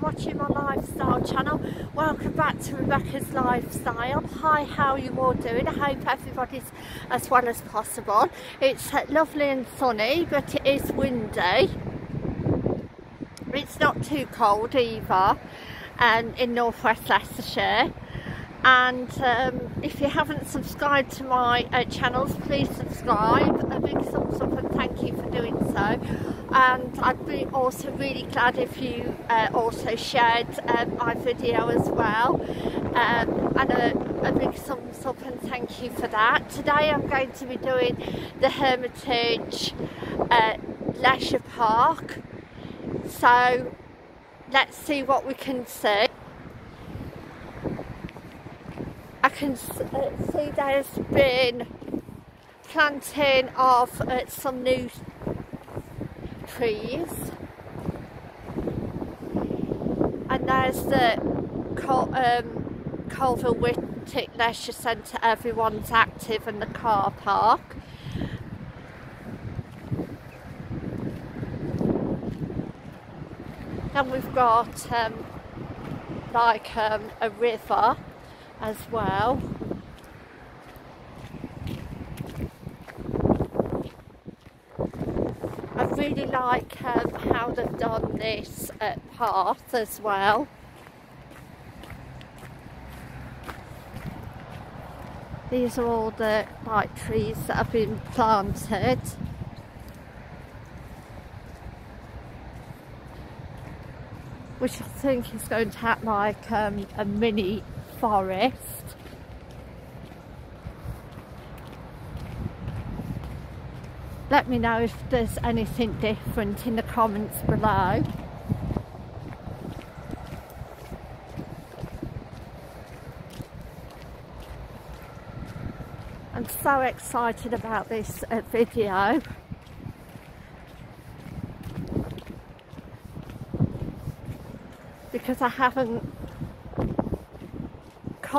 watching my lifestyle channel. Welcome back to Rebecca's Lifestyle. Hi, how are you all doing? I hope everybody's as well as possible. It's uh, lovely and sunny, but it is windy. It's not too cold either um, in northwest Leicestershire and um, if you haven't subscribed to my uh, channels please subscribe. A big thumbs up and thank you for doing so. And I'd be also really glad if you uh, also shared um, my video as well. Um, and a, a, big thumbs up and thank you for that. Today I'm going to be doing the Hermitage uh, Leisure Park. So let's see what we can see I can uh, see there's been planting of uh, some new trees. And there's the Col um, Coalville Whitwick Leisure Centre everyone's active in the car park. And we've got um, like um, a river as well. I really like um, how they've done this uh, path as well. These are all the like trees that have been planted. Which I think is going to act like um, a mini forest. Let me know if there's anything different in the comments below. I'm so excited about this uh, video. because I haven't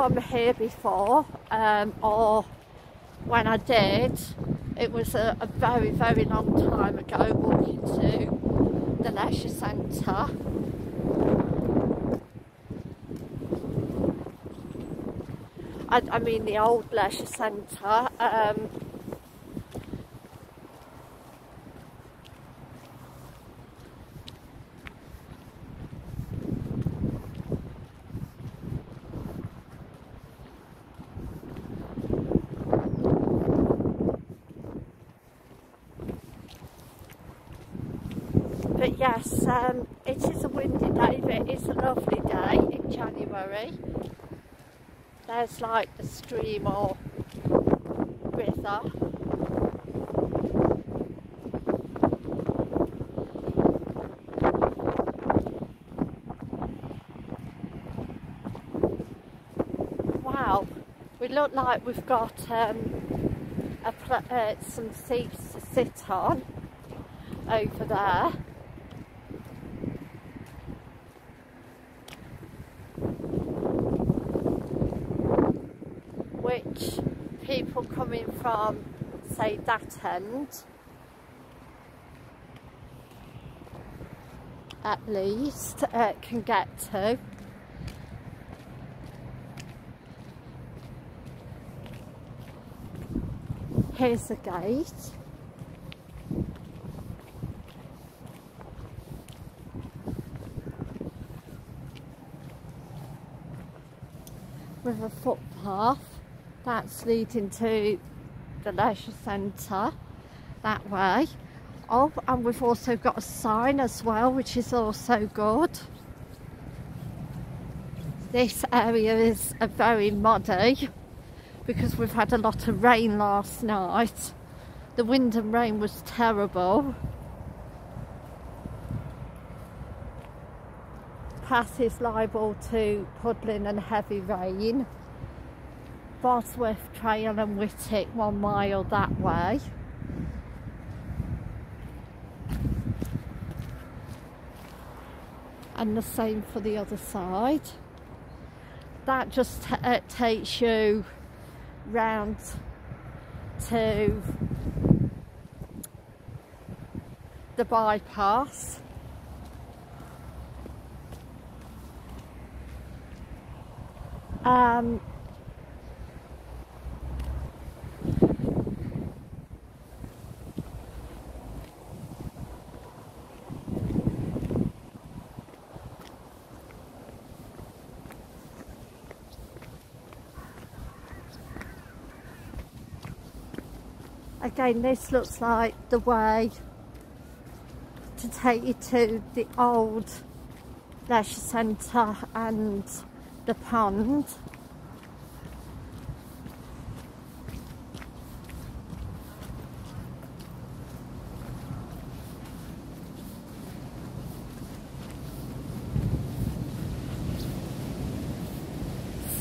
come here before um, or when I did it was a, a, very very long time ago walking to the leisure centre. I, I mean the old leisure centre um, but yes um, it is a windy day but it's a lovely day in January. There's like the stream or river. Wow we look like we've got um, uh, some seats to sit on over there which people coming from say that end? At least uh, can get to. Here's the gate. With a footpath that's leading to the leisure centre that way. Oh and we've also got a sign as well which is also good. This area is a very muddy because we've had a lot of rain last night. The wind and rain was terrible. Path is liable to puddling and heavy rain Bosworth Trail and Whitwick one mile that way. And the same for the other side. That just uh, takes you round to the bypass Um, again this looks like the way to take you to the old leisure centre and the pond.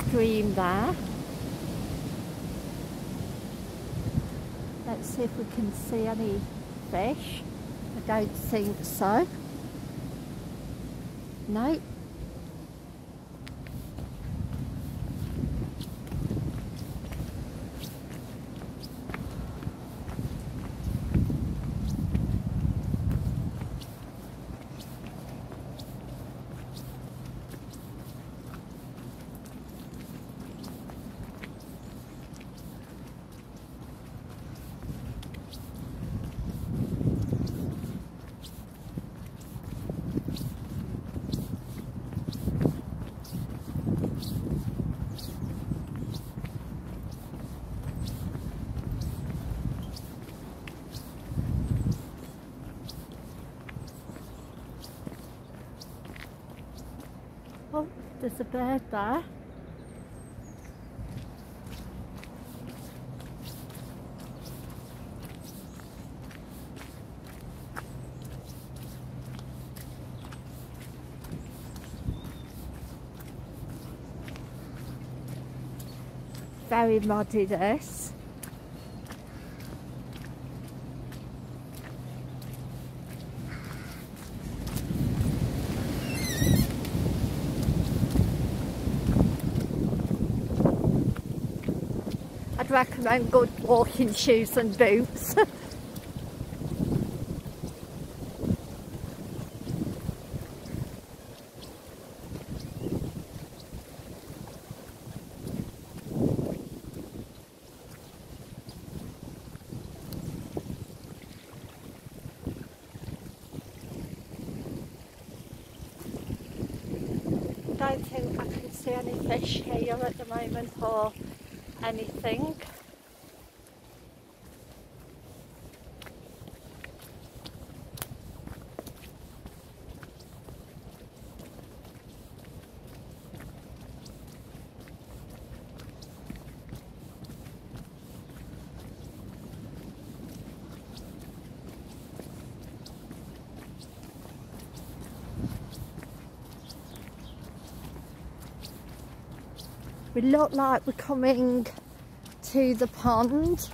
Stream there Let's see if we can see any fish. I don't think so. No, Oh, there's a bird there. Very muddy I'd recommend good walking shoes and boots. don't think I can see any fish here at the moment or anything. We look like we're coming to the pond.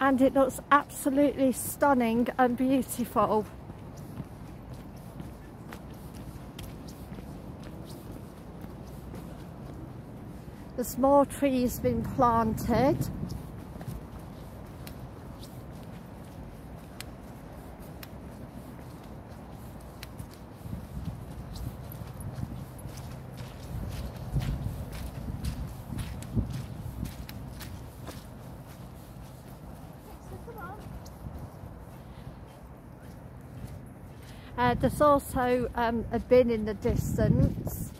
And it looks absolutely stunning and beautiful. There's more trees been planted. Uh, there's also um, a bin in the distance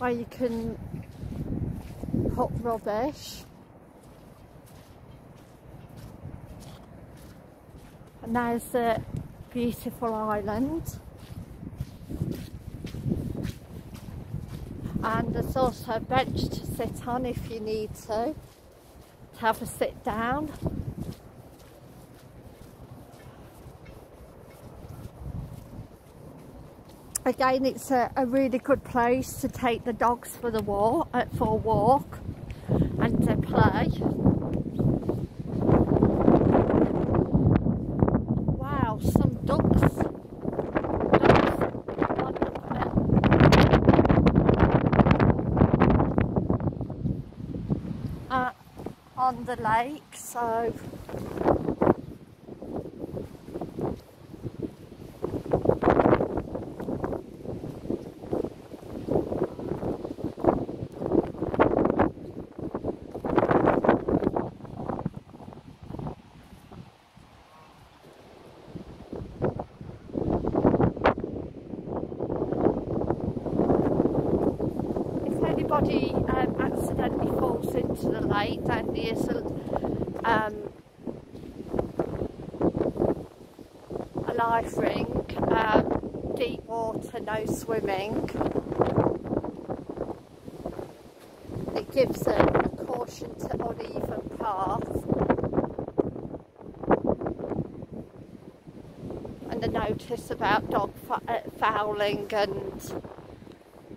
where you can put rubbish. And there's a beautiful island. And there's also a bench to sit on if you need to, to have a sit down. again it's a, a, really good place to take the dogs for the walk uh, for a walk and to play. Wow some ducks. Uh, on the lake so a, um, a life ring, um, deep water, no swimming. It gives a, a caution to uneven path. And a notice about dog uh, fouling and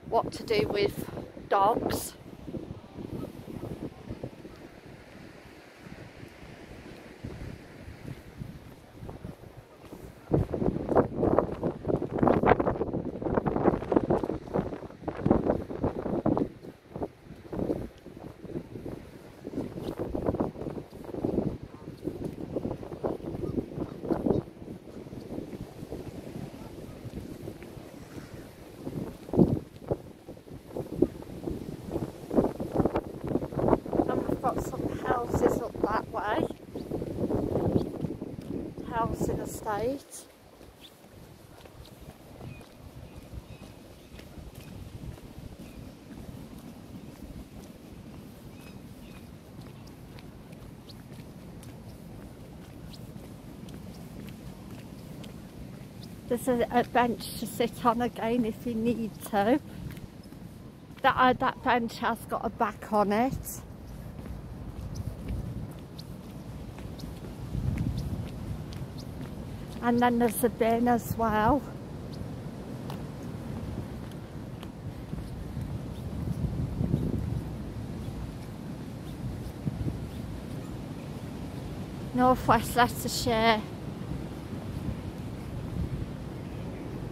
what to do with dogs. Estate. There's a, a, bench to sit on again if you need to. That, uh, that bench has got a back on it. And then there's a bin as well. North West Leicestershire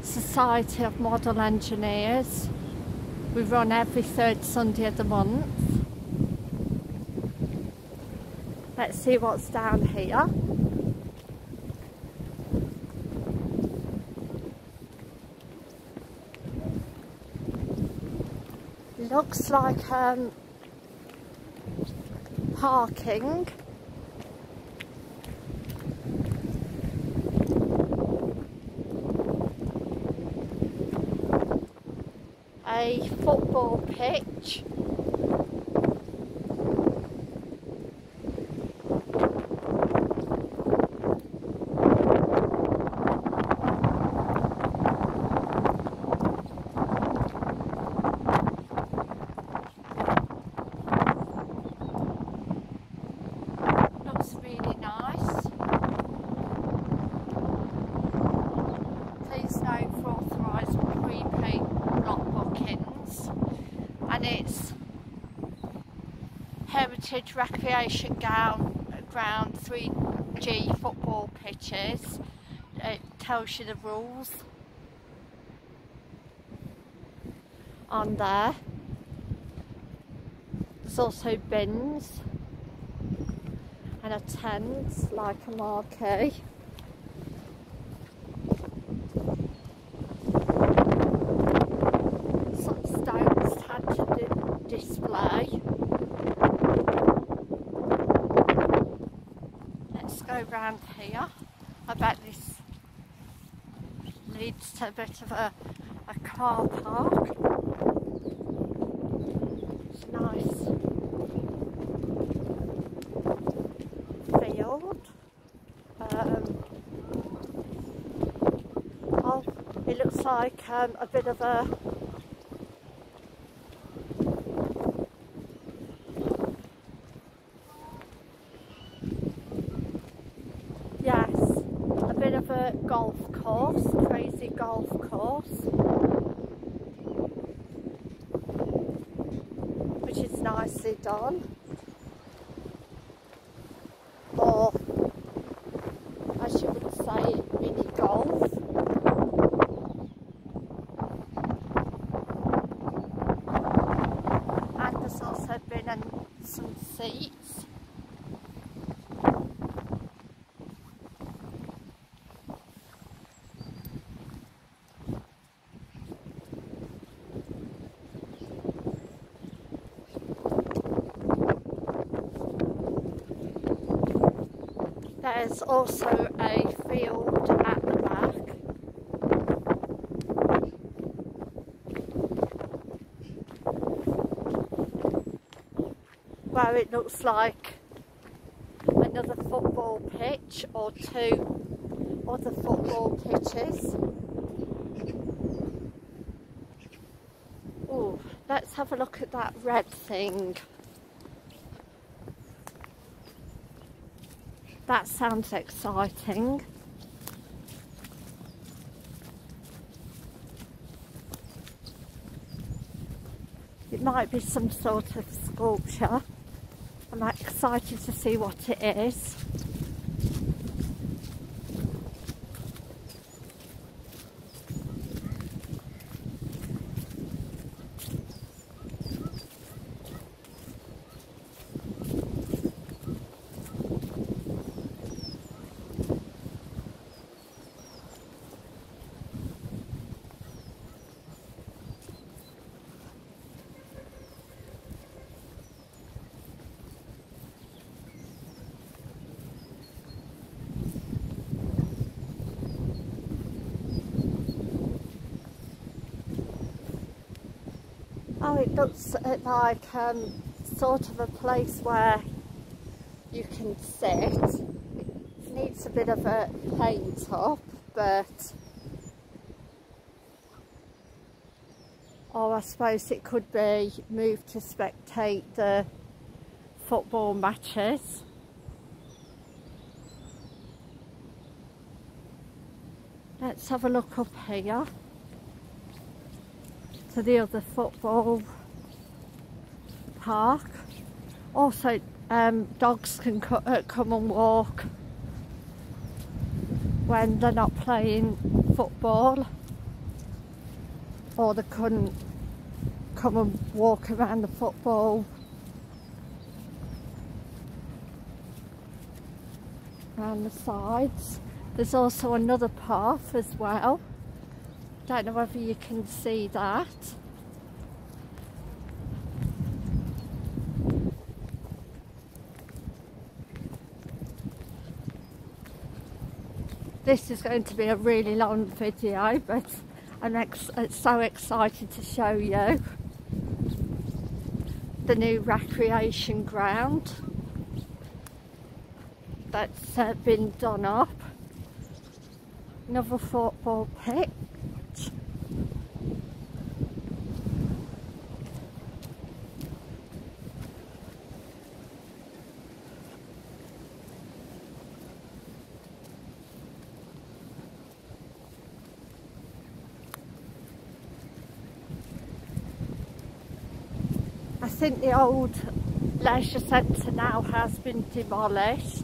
Society of Model Engineers. We run every third Sunday of the month. Let's see what's down here looks like um, parking. A football pitch. Hermitage Recreation Ground, ground 3G football pitches. It tells you the rules on there. There's also bins and a tent like a marquee. Some stones had to display. Around here. I bet this leads to a bit of a, a car park. It's nice field. Um, oh, it looks like um, a bit of a nicely done. Or, as you would say, mini golf. And there's also been some seats There's also a field at the back. Where it looks like another football pitch or two other football pitches. Oh, let's have a look at that red thing. That sounds exciting. It might be some sort of sculpture. I'm excited to see what it is. Oh, it looks like um, sort of a place where you can sit. It needs a bit of a paint up, but or I suppose it could be moved to spectate the football matches. Let's have a look up here to the other football park. Also, um, dogs can co uh, come and walk when they're not playing football or they couldn't come and walk around the football around the sides. There's also another path as well don't know whether you can see that. This is going to be a really long video, but I'm ex so excited to show you the new recreation ground that's uh, been done up. Another football pitch. Think the old leisure centre now has been demolished.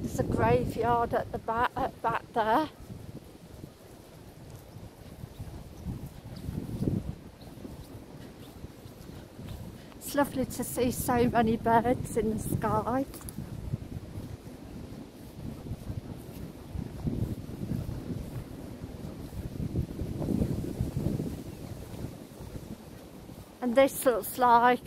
There's a graveyard at the back, at back there. It's lovely to see so many birds in the sky. And this looks like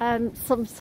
um, some